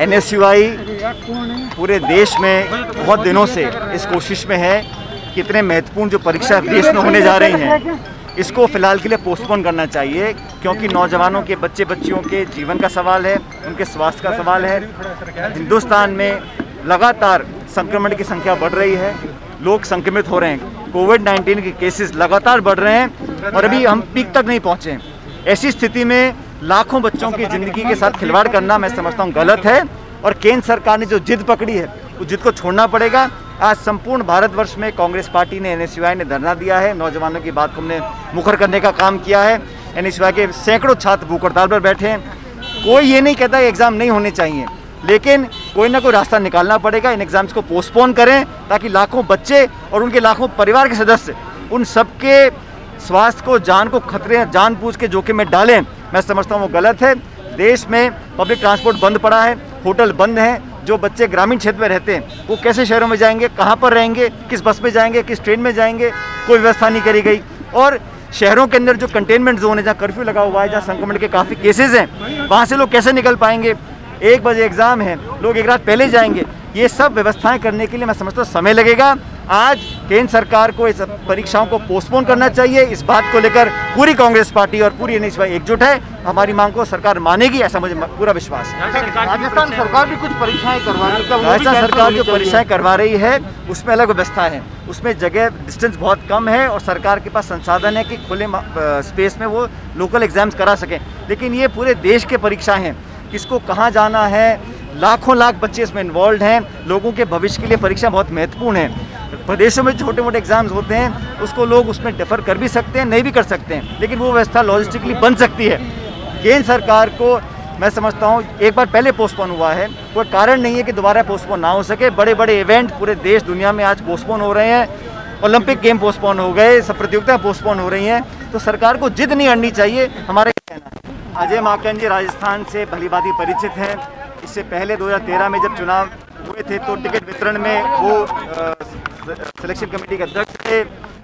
N पूरे देश में बहुत दिनों से इस कोशिश में है कि इतने महत्वपूर्ण जो परीक्षा देश में होने जा रही हैं इसको फ़िलहाल के लिए पोस्टपोन करना चाहिए क्योंकि नौजवानों के बच्चे बच्चियों के जीवन का सवाल है उनके स्वास्थ्य का सवाल है। हिंदुस्तान में लगातार संक्रमण की संख्या बढ़ रही है लोग संक्रमित हो रहे हैं कोविड 19 के केसेस लगातार बढ़ रहे हैं और अभी हम पीक तक नहीं पहुँचे ऐसी स्थिति में लाखों बच्चों की ज़िंदगी के साथ खिलवाड़ करना मैं समझता हूँ गलत है और केंद्र सरकार ने जो जिद पकड़ी है, उस जिद को छोड़ना पड़ेगा। आज संपूर्ण भारतवर्ष में कांग्रेस पार्टी ने एनएसयूआई ने धरना दिया है। नौजवानों की बात को हमने मुखर करने का काम किया है। एनएसयूआई के सैकड़ों छात्र भूख हड़ताल पर बैठे हैं। कोई ये नहीं कहता एग्ज़ाम नहीं होने चाहिए। लेकिन कोई ना कोई रास्ता निकालना पड़ेगा। इन एग्ज़ाम्स को पोस्टपोन करें ताकि लाखों बच्चे और उनके लाखों परिवार के सदस्य उन सबके स्वास्थ्य को, जान को खतरे जान पूछ के जोखिम में डालें। मैं समझता हूँ वो गलत है। देश में पब्लिक ट्रांसपोर्ट बंद पड़ा है, होटल बंद हैं, जो बच्चे ग्रामीण क्षेत्र में रहते हैं, वो कैसे शहरों में जाएँगे, कहाँ पर रहेंगे, किस बस में जाएँगे, किस ट्रेन में जाएँगे, कोई व्यवस्था नहीं करी गई। और शहरों के अंदर जो कंटेनमेंट जोन है, जहाँ कर्फ्यू लगा हुआ है, जहाँ संक्रमण के काफ़ी केसेज हैं, वहाँ से लोग कैसे निकल पाएँगे? एक बजे एग्ज़ाम है, लोग एक रात पहले जाएँगे। ये सब व्यवस्थाएँ करने के लिए मैं समझता हूँ समय लगेगा। आज केंद्र सरकार को इस परीक्षाओं को पोस्टपोन करना चाहिए। इस बात को लेकर पूरी कांग्रेस पार्टी और पूरी एन एकजुट है। हमारी मांग को सरकार मानेगी ऐसा मुझे पूरा विश्वास है। राजस्थान सरकार भी कुछ परीक्षाएँ करवा रही है। राजस्थान सरकार जो परीक्षाएँ करवा रही है उसमें अलग व्यवस्था है। उसमें जगह डिस्टेंस बहुत कम है और सरकार के पास संसाधन है कि खुले स्पेस में वो लोकल एग्ज़ाम्स करा सकें। लेकिन ये पूरे देश के परीक्षाएँ हैं। किसको कहाँ जाना है? लाखों लाख बच्चे इसमें इन्वॉल्व हैं। लोगों के भविष्य के लिए परीक्षा बहुत महत्वपूर्ण है। प्रदेशों में छोटे मोटे एग्ज़ाम्स होते हैं, उसको लोग उसमें डिफर कर भी सकते हैं, नहीं भी कर सकते हैं, लेकिन वो व्यवस्था लॉजिस्टिकली बन सकती है। केंद्र सरकार को मैं समझता हूँ, एक बार पहले पोस्टपोन हुआ है, कोई कारण नहीं है कि दोबारा पोस्टपोन ना हो सके। बड़े बड़े इवेंट पूरे देश, दुनिया में आज पोस्टपोन हो रहे हैं। ओलंपिक गेम पोस्टपोन हो गए, सब प्रतियोगिताएँ पोस्टपोन हो रही हैं। तो सरकार को जिद नहीं अड़नी चाहिए, हमारे कहना है। अजय माकन जी राजस्थान से भलीभांति परिचित हैं। इससे पहले 2013 में जब चुनाव हुए थे तो टिकट वितरण में वो सिलेक्शन कमेटी के अध्यक्ष थे।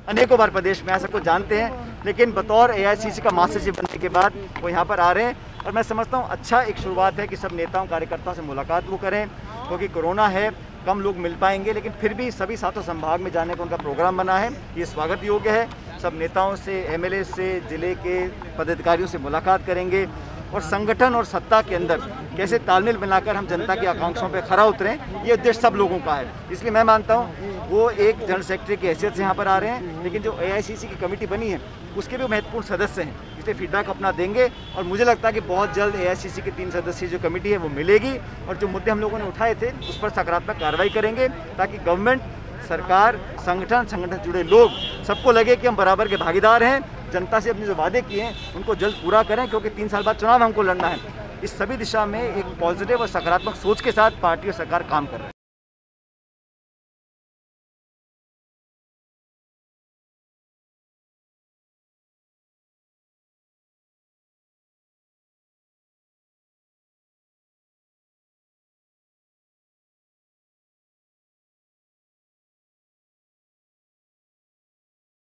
अनेकों बार प्रदेश में कुछ जानते हैं, लेकिन बतौर एआईसीसी का मास्टर सचिव बनने के बाद वो यहाँ पर आ रहे हैं। और मैं समझता हूँ अच्छा एक शुरुआत है कि सब नेताओं, कार्यकर्ताओं से मुलाकात वो करें, क्योंकि कोरोना है, कम लोग मिल पाएँगे, लेकिन फिर भी सभी सातों संभाग में जाने का उनका प्रोग्राम बना है। ये स्वागत योग्य है। सब नेताओं से एमएलए से, ज़िले के पदाधिकारियों से मुलाकात करेंगे। और संगठन और सत्ता के अंदर कैसे तालमेल बनाकर हम जनता की आकांक्षाओं पर खरा उतरें, ये उद्देश्य सब लोगों का है। इसलिए मैं मानता हूँ, वो एक जनरल सेक्रेटरी की हैसियत से यहाँ पर आ रहे हैं, लेकिन जो ए की कमेटी बनी है, उसके भी महत्वपूर्ण सदस्य हैं। इसलिए फीडबैक अपना देंगे, और मुझे लगता है कि बहुत जल्द ए के तीन सदस्यीय जो कमेटी है, वो मिलेगी, और जो मुद्दे हम लोगों ने उठाए थे, उस पर सकारात्मक कार्रवाई करेंगे, ताकि गवर्नमेंट सरकार, संगठन संगठन जुड़े लोग, सबको लगे कि हम बराबर के भागीदार हैं जनता से अपने जो वादे किए हैं, उनको जल्द पूरा करें, क्योंकि तीन साल बाद चुनाव हमको लड़ना है। इस सभी दिशा में एक पॉजिटिव और सकारात्मक सोच के साथ पार्टी और सरकार काम कर रहे हैं।